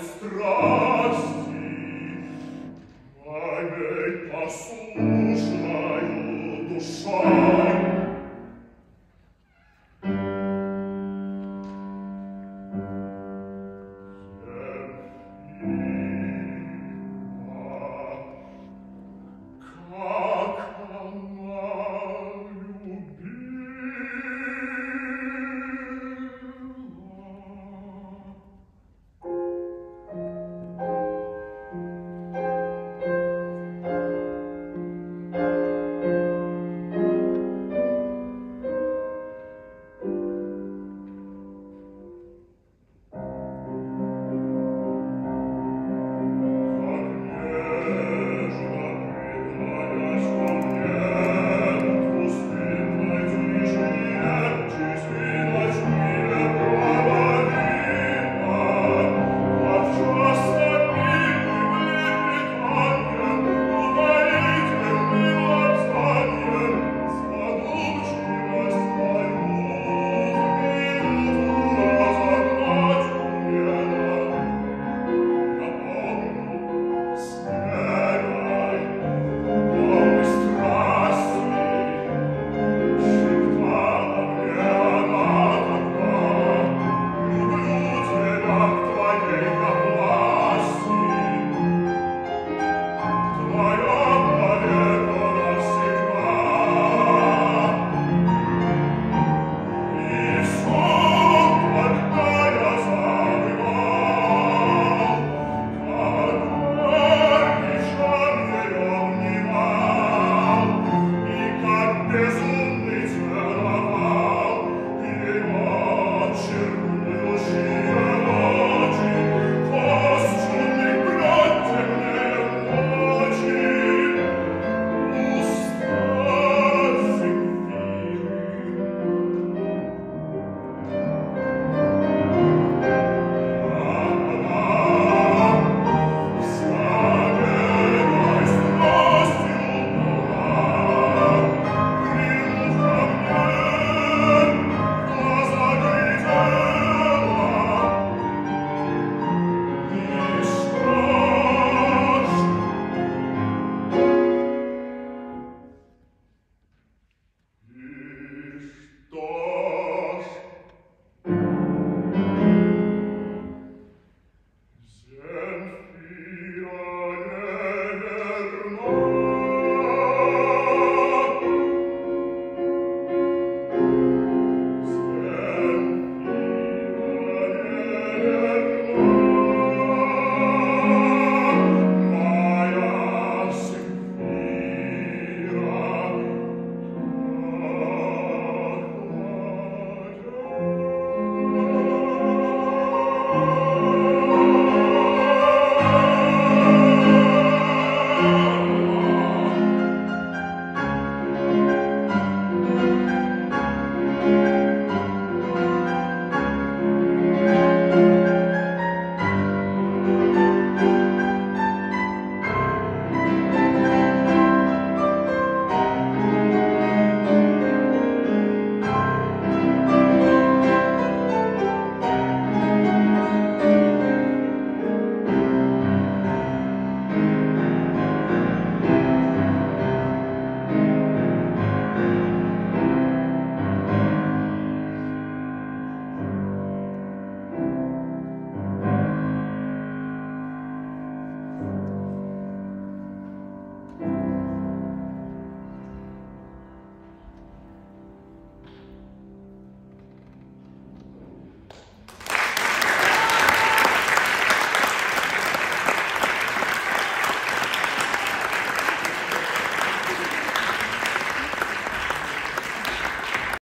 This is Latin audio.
nostra